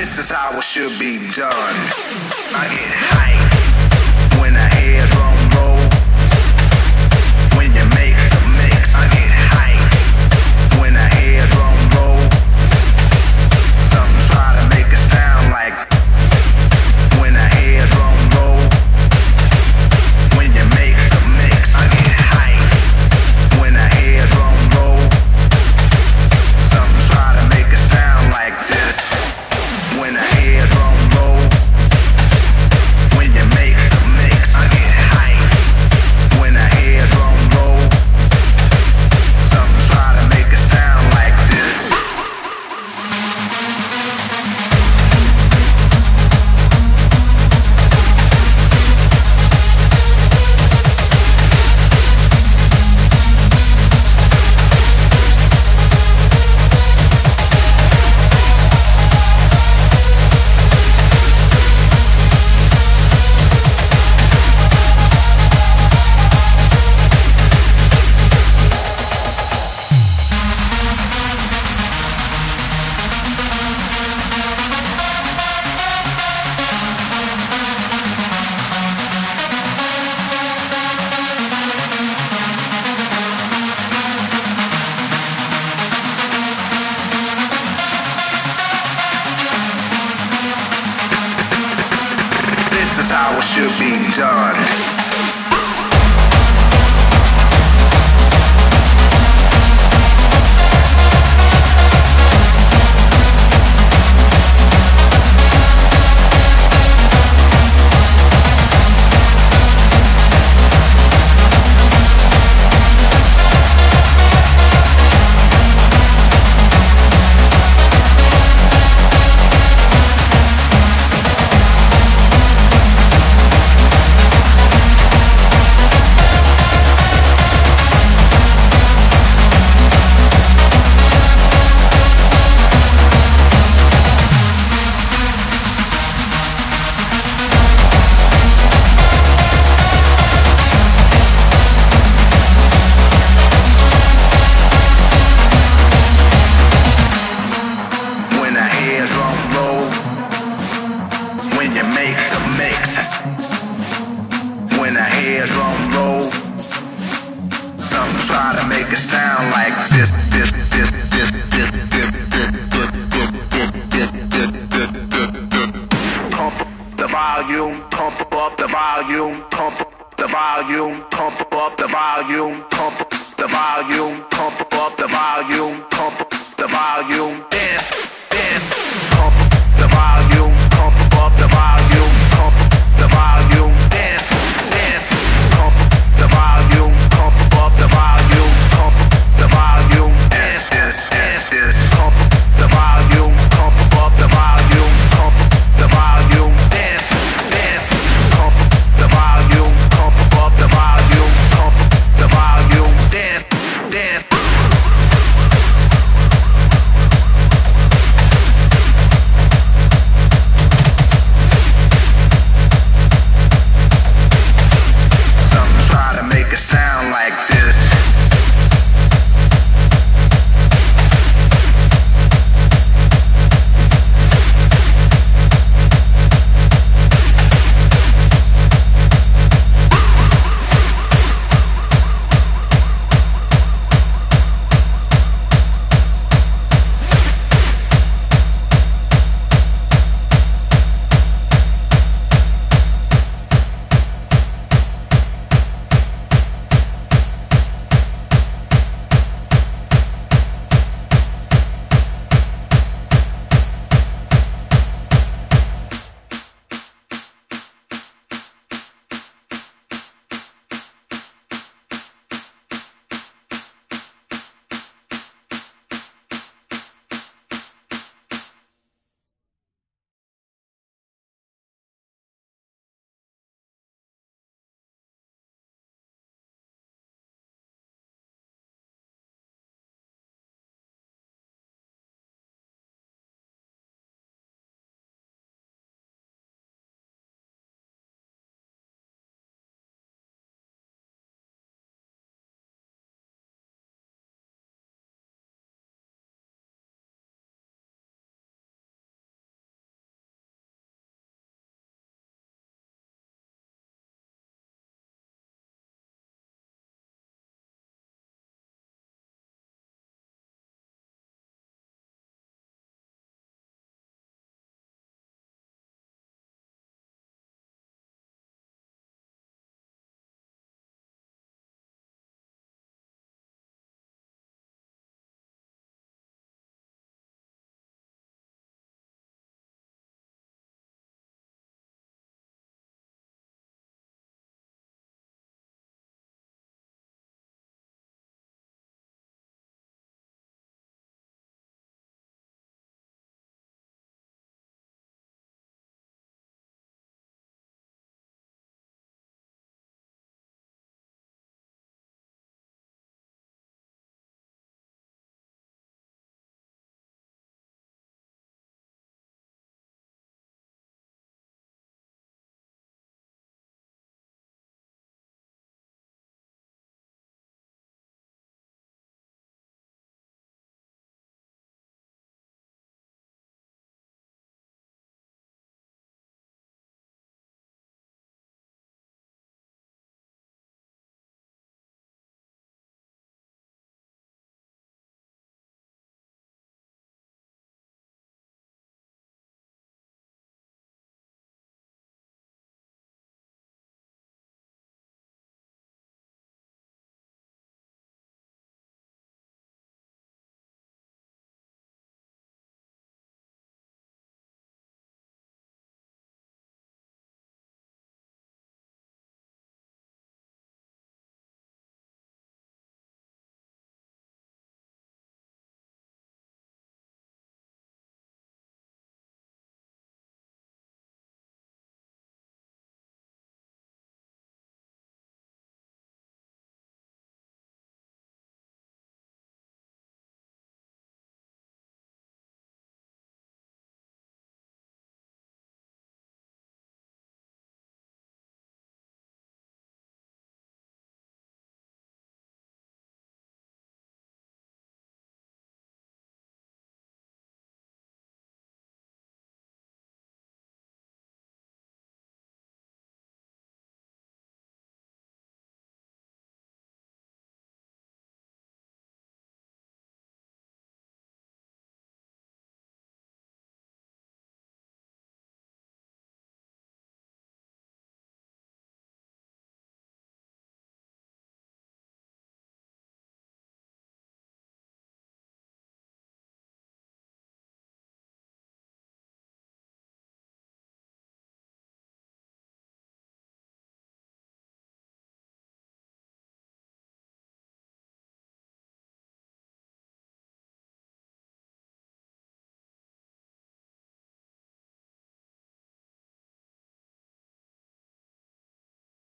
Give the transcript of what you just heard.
This is how it should be done. I get hyped. John. volume, pump up the volume, pump up the volume, pump up the volume, pump up the volume, pump up the volume, pump up the volume, dance, dance, pump up the volume.